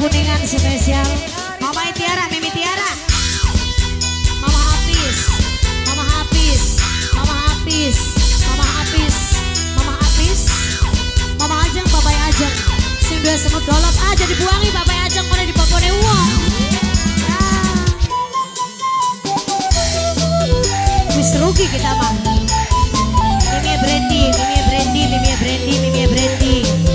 Kuningan spesial. Mama Tiara, Mimi Tiara. Mama Hafiz. Mama Hafiz. Mama Hafiz. Mama Hafiz. Mama Hafiz. Mama Ajeng, Bapak Ajeng. Sing dua semut dolot. Aja dibuangi Bapak Ajeng Mana di uang. Ya. Wis rugi kita mah Mimi Brandy, Mimi Brandy, Mimi Brandy, Mimi Brandy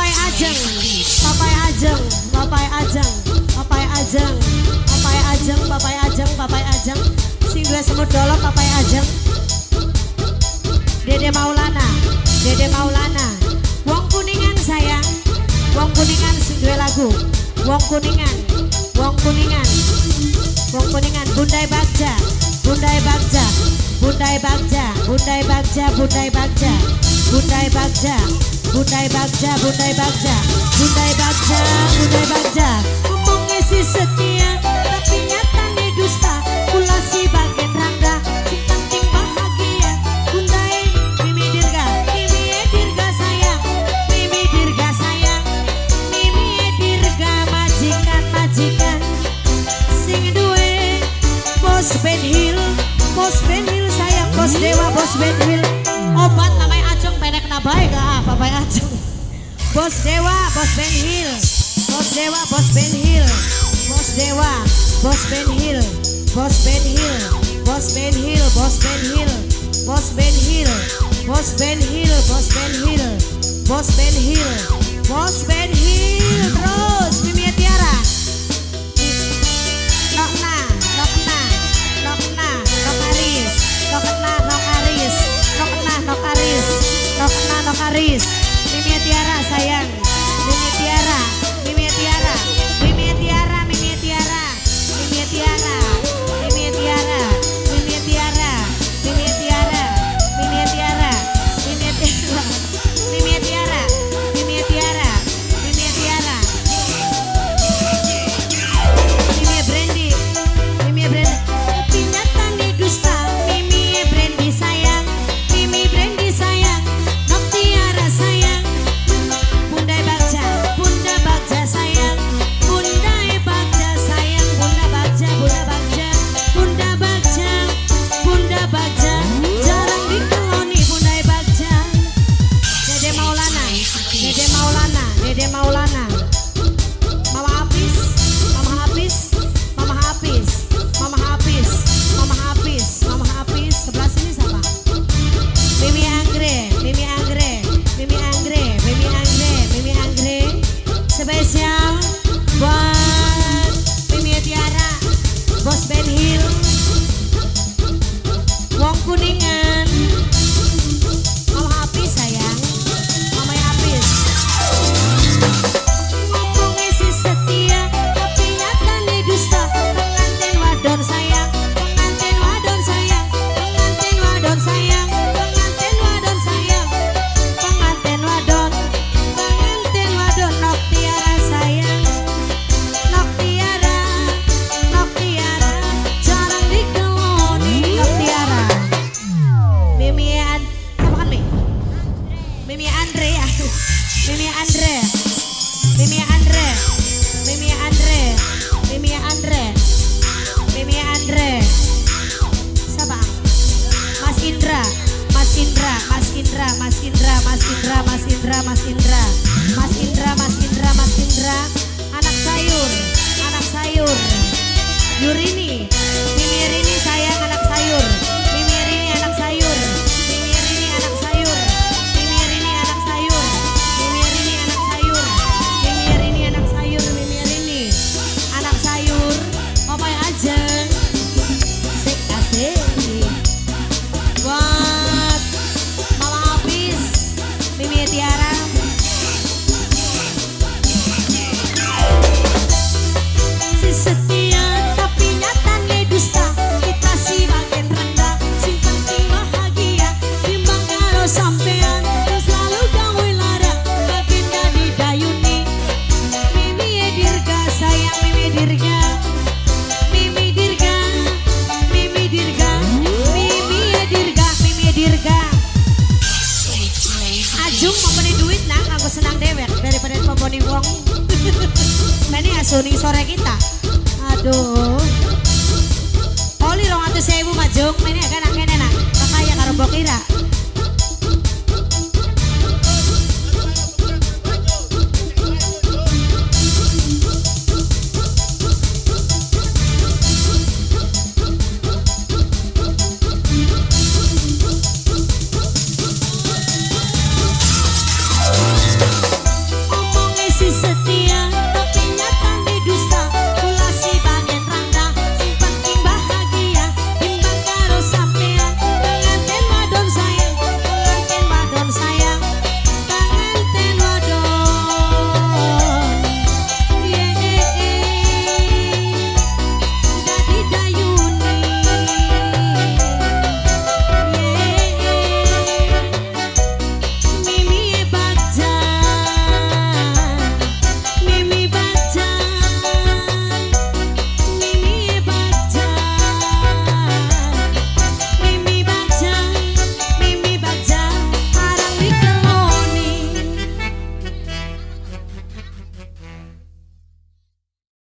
Papai Ajeng. Papai Ajeng Papai Ajeng Papai Ajeng Papai Ajeng Papai Ajeng Papai Ajeng. Semut dolok Papai Ajeng. Dede Maulana Dede Maulana. Wong Kuningan sayang. Wong Kuningan sing dua lagu. Wong Kuningan Wong Kuningan. Wong Kuningan Bundai Bagja Bundai Bagja Bundai Bagja Bundai Bagja Bundai Bagja Bundai Bagja Bundai Bagja Bundai Bagja Bundai Bagja. Bundai Bagja Ngomongnya si setia Tapi nyata nih dusta. Kula si bagian rangga Sing penting bahagia. Bundai Mimi Dirga Mimi Dirga sayang Mimi Dirga sayang Mimi Dirga majikan majikan. Sing duwe Bos Ben Hill. Bos Ben Hill sayang Bos Dewa Bos Ben Hill. Obat baik ah, papai aja. Bos Dewa, Bos Ben Hill. Bos Dewa, Bos Ben Hill. Bos Dewa, Bos Ben Hill. Bos Ben Hill. Bos Ben Hill, Bos Ben Hill. Bos Ben Hill. Bos Ben Hill, Bos Ben Hill. Bos Ben Hill. Bos Ben Hill. Paris. Mas Indra, Mas Indra, Mas Indra, suning sore kita. Aduh